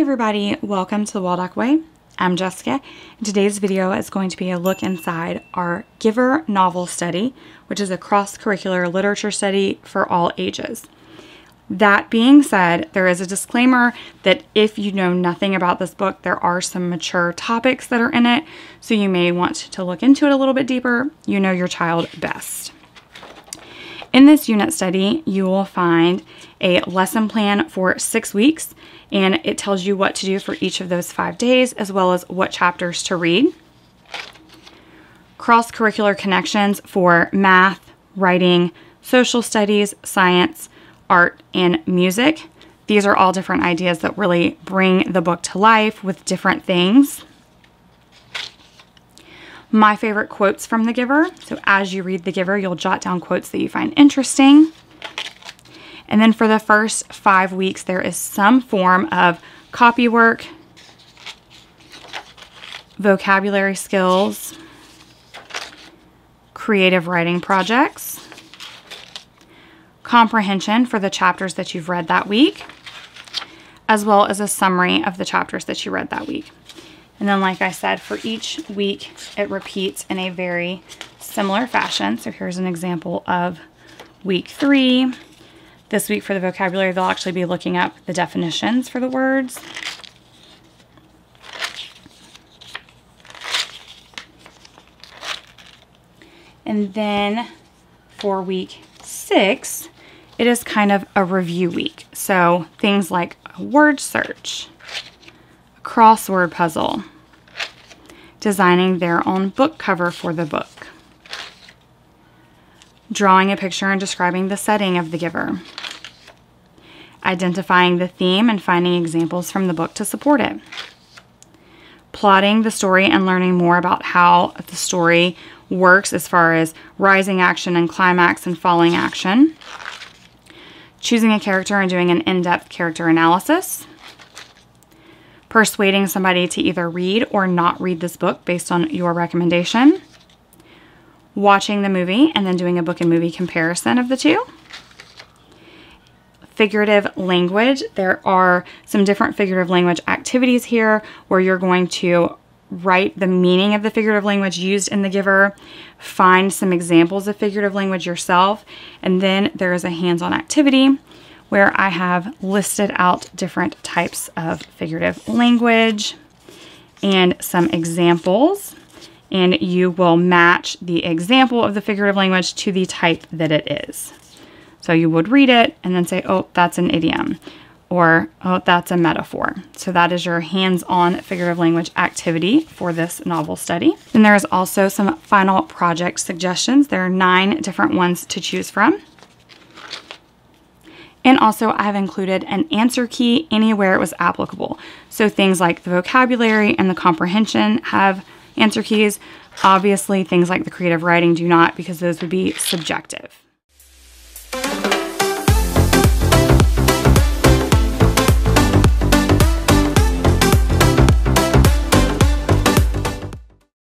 everybody, welcome to the Waldock Way. I'm Jessica, today's video is going to be a look inside our Giver novel study, which is a cross-curricular literature study for all ages. That being said, there is a disclaimer that if you know nothing about this book, there are some mature topics that are in it, so you may want to look into it a little bit deeper. You know your child best. In this unit study, you will find a lesson plan for six weeks, and it tells you what to do for each of those five days, as well as what chapters to read. Cross curricular connections for math, writing, social studies, science, art, and music. These are all different ideas that really bring the book to life with different things my favorite quotes from The Giver. So as you read The Giver, you'll jot down quotes that you find interesting. And then for the first five weeks, there is some form of copy work, vocabulary skills, creative writing projects, comprehension for the chapters that you've read that week, as well as a summary of the chapters that you read that week. And then, like I said, for each week, it repeats in a very similar fashion. So here's an example of week three. This week for the vocabulary, they'll actually be looking up the definitions for the words. And then for week six, it is kind of a review week. So things like a word search, crossword puzzle, designing their own book cover for the book, drawing a picture and describing the setting of the giver, identifying the theme and finding examples from the book to support it, plotting the story and learning more about how the story works as far as rising action and climax and falling action, choosing a character and doing an in-depth character analysis, persuading somebody to either read or not read this book based on your recommendation, watching the movie and then doing a book and movie comparison of the two. Figurative language. There are some different figurative language activities here where you're going to write the meaning of the figurative language used in the giver, find some examples of figurative language yourself, and then there is a hands-on activity where I have listed out different types of figurative language and some examples. And you will match the example of the figurative language to the type that it is. So you would read it and then say, oh, that's an idiom or oh, that's a metaphor. So that is your hands-on figurative language activity for this novel study. Then there is also some final project suggestions. There are nine different ones to choose from. And also I've included an answer key anywhere it was applicable. So things like the vocabulary and the comprehension have answer keys. Obviously things like the creative writing do not because those would be subjective.